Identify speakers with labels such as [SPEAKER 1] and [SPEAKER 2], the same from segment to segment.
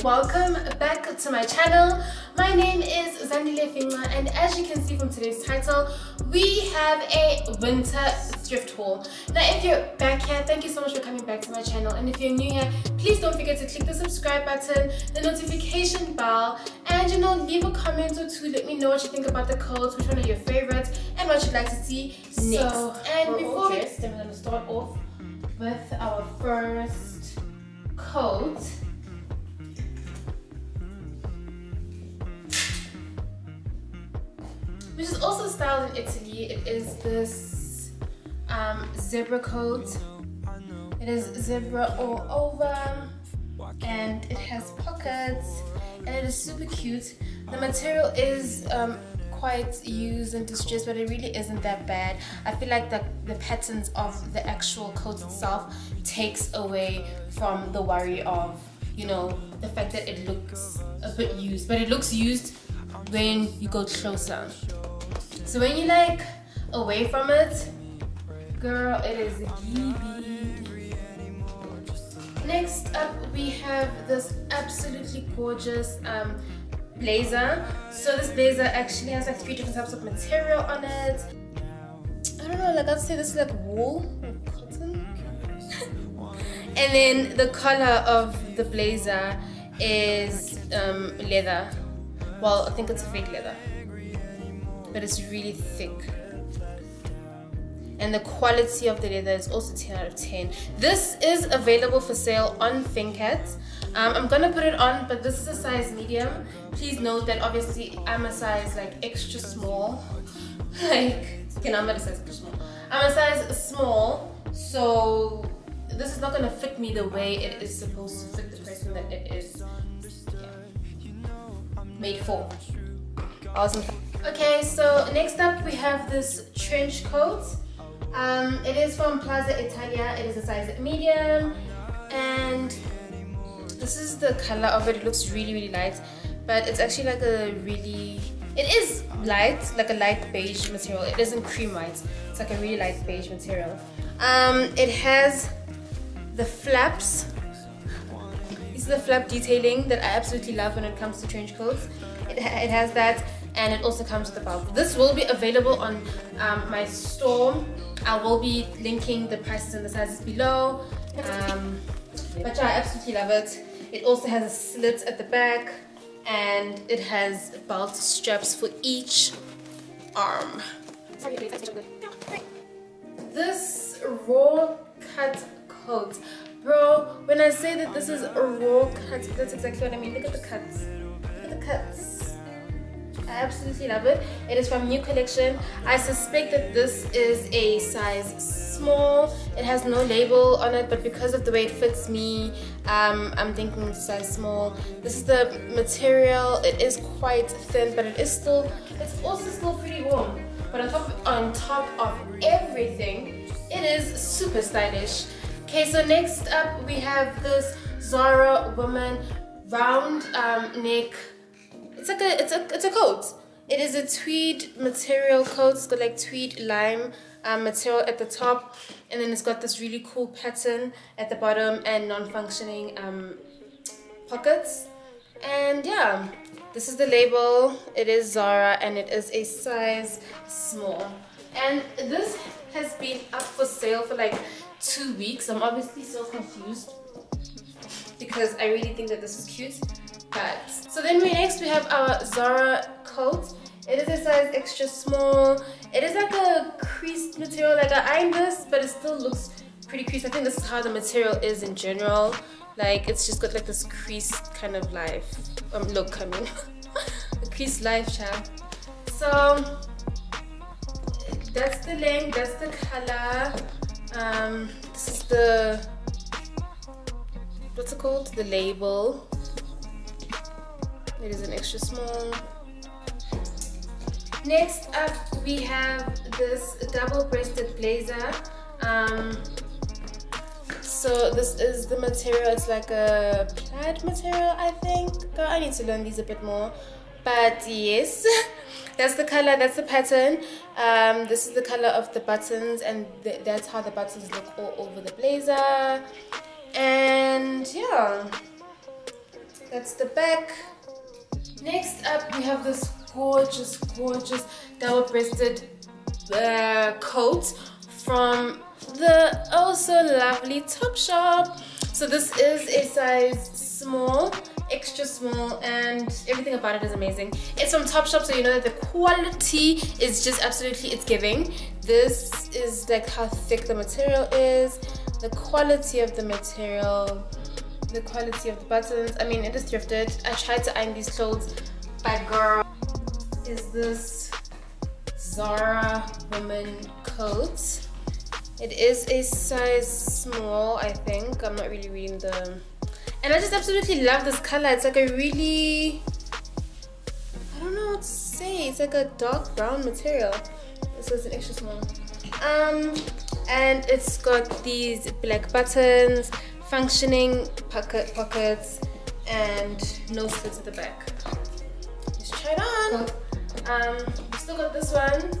[SPEAKER 1] and welcome back to my channel. My name is Zandile Finca and as you can see from today's title, we have a winter thrift haul. Now if you're back here, thank you so much for coming back to my channel and if you're new here, please don't forget to click the subscribe button, the notification bell and you know leave a comment or two, let me know what you think about the coats, which one are your favorites and what you'd like to see next. So, and before we... start, we're going to start off with our first coat. Which is also styled in Italy. It is this um, zebra coat. It is zebra all over and it has pockets and it is super cute. The material is um, quite used and distressed but it really isn't that bad I feel like the, the patterns of the actual coat itself takes away from the worry of you know the fact that it looks a bit used but it looks used when you go closer so when you like away from it girl it is next up we have this absolutely gorgeous um, blazer. So this blazer actually has like three different types of material on it. I don't know, like I'd say this is like wool or cotton. and then the color of the blazer is um, leather. Well, I think it's a fake leather. But it's really thick. And the quality of the leather is also 10 out of 10 this is available for sale on Thinkcat um, I'm gonna put it on but this is a size medium. Please note that obviously I'm a size like extra small. Like okay I'm not a size extra small. I'm a size small so this is not gonna fit me the way it is supposed to fit the person that it is. Yeah, made for awesome okay so next up we have this trench coat um, it is from Plaza Italia. It is a size medium. And this is the color of it. It looks really, really light. But it's actually like a really... It is light, like a light beige material. It isn't cream white. It's like a really light beige material. Um, it has the flaps. This is the flap detailing that I absolutely love when it comes to trench coats. It, it has that and it also comes with a belt. This will be available on um, my store. I will be linking the prices and the sizes below. Um, but yeah, I absolutely love it. It also has a slit at the back and it has belt straps for each arm. This raw cut coat. Bro, when I say that this is a raw cut, that's exactly what I mean. Look at the cuts. Look at the cuts. I absolutely love it. It is from New Collection. I suspect that this is a size small. It has no label on it, but because of the way it fits me, um, I'm thinking it's size small. This is the material. It is quite thin, but it is still, it's also still pretty warm. But on top, on top of everything, it is super stylish. Okay, so next up we have this Zara Woman round um, neck it's like a it's a it's a coat. It is a tweed material coat. It's got like tweed lime um, material at the top, and then it's got this really cool pattern at the bottom and non-functioning um, pockets. And yeah, this is the label. It is Zara, and it is a size small. And this has been up for sale for like two weeks. I'm obviously so confused because I really think that this is cute so then we next we have our Zara coat. It is a size extra small. It is like a creased material. Like I ironed this, but it still looks pretty creased. I think this is how the material is in general. Like it's just got like this creased kind of life um, look. I mean, a creased life, champ. So that's the length. That's the color. Um, this is the what's it called? The label. It is an extra small. Next up, we have this double-breasted blazer. Um, so this is the material. It's like a plaid material, I think. Girl, I need to learn these a bit more. But yes, that's the color, that's the pattern. Um, this is the color of the buttons and th that's how the buttons look all over the blazer. And yeah that's the back next up we have this gorgeous gorgeous double-breasted uh, coat from the also lovely Topshop so this is a size small extra small and everything about it is amazing. It's from Topshop so you know that the quality is just absolutely it's giving. This is like how thick the material is the quality of the material the quality of the buttons. I mean it is thrifted. I tried to iron these clothes but girl. Is this zara woman coat? It is a size small i think. I'm not really reading the and i just absolutely love this color. It's like a really i don't know what to say. It's like a dark brown material. This is an extra small. Um and it's got these black buttons functioning pocket pockets and no slits at the back. Let's try it on. Um we still got this one.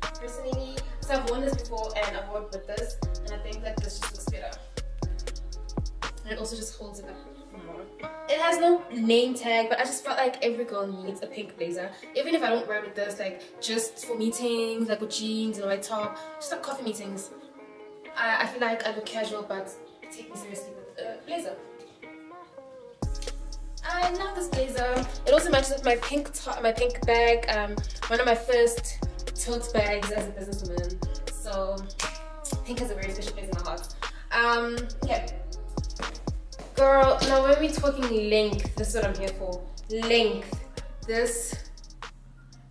[SPEAKER 1] Personally so i've worn this before and i've worked with this and i think that this just and it also just holds it up it has no name tag but i just felt like every girl needs a pink blazer even if i don't wear it with this like just for meetings like with jeans and a white top just like coffee meetings i, I feel like i look casual but take me seriously with a blazer I love this blazer. It also matches with my pink top, my pink bag. Um, one of my first tote bags as a businesswoman. So pink has a very special place in my heart. Um, yeah. Girl, now when we're talking length, this is what I'm here for. Length. This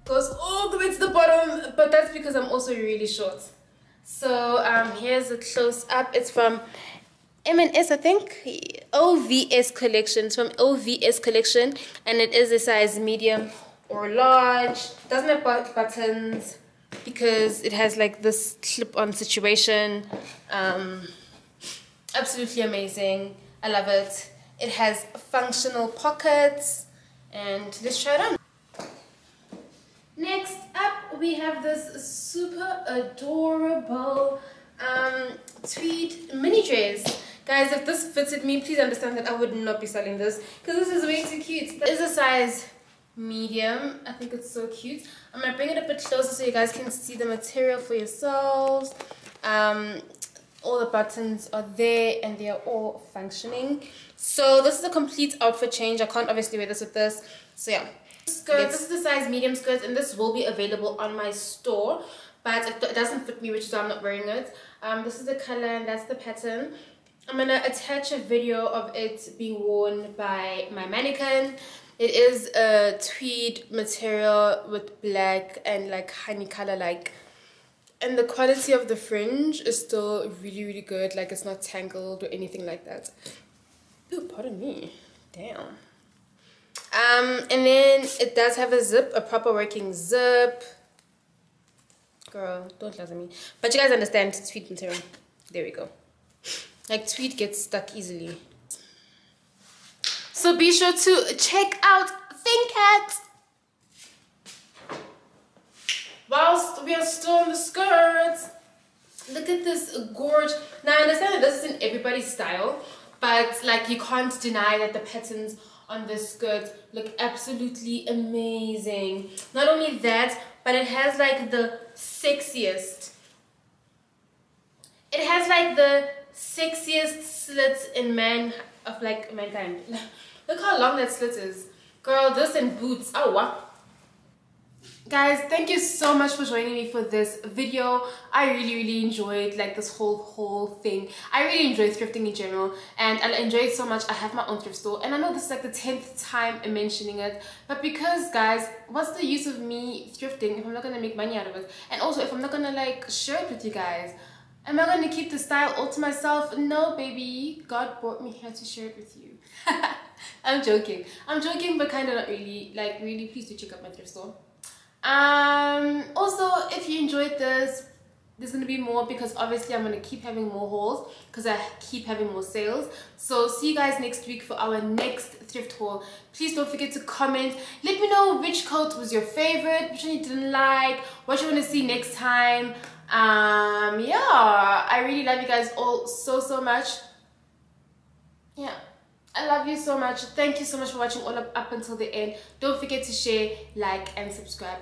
[SPEAKER 1] goes all the way to the bottom, but that's because I'm also really short. So um, here's a close up. It's from M&S, I think. OVS collection. It's from OVS collection, and it is a size medium or large. Doesn't have buttons because it has like this clip-on situation. Um, absolutely amazing. I love it. It has functional pockets and let's try it on. Next up we have this super adorable um, tweed mini dress. Guys, if this fitted me, please understand that I would not be selling this because this is way too cute. Is a size medium. I think it's so cute. I'm going to bring it up a bit closer so you guys can see the material for yourselves. Um, all the buttons are there and they are all functioning. So this is a complete outfit change. I can't obviously wear this with this. So yeah. Skirt this is the size medium skirt and this will be available on my store but it doesn't fit me which is why i'm not wearing it. Um this is the color and that's the pattern. I'm gonna attach a video of it being worn by my mannequin. It is a tweed material with black and like honey color like and the quality of the fringe is still really really good. Like it's not tangled or anything like that. Ooh, pardon me. Damn. Um and then it does have a zip a proper working zip. Girl don't laugh me. But you guys understand tweed material there we go. Like tweed gets stuck easily. So be sure to check out ThinkCat whilst we are still on the skirts. Look at this gorge. Now i understand that this isn't everybody's style but like you can't deny that the patterns on this skirt look absolutely amazing. Not only that but it has like the sexiest it has like the sexiest slits in man of like mankind. Look how long that slit is. Girl this and boots. Oh wow guys thank you so much for joining me for this video. I really really enjoyed like this whole whole thing. I really enjoy thrifting in general and i enjoy it so much. I have my own thrift store and i know this is like the 10th time i'm mentioning it but because guys what's the use of me thrifting if i'm not gonna make money out of it? And also if i'm not gonna like share it with you guys am i gonna keep the style all to myself? No baby. God brought me here to share it with you. I'm joking. I'm joking but kind of not really. Like really please do check out my thrift store um also if you enjoyed this there's gonna be more because obviously I'm gonna keep having more hauls because I keep having more sales. So see you guys next week for our next thrift haul. Please don't forget to comment. Let me know which coat was your favorite, which one you didn't like, what you want to see next time. Um, yeah, I really love you guys all so so much. Love you so much. Thank you so much for watching all up, up until the end. Don't forget to share, like, and subscribe.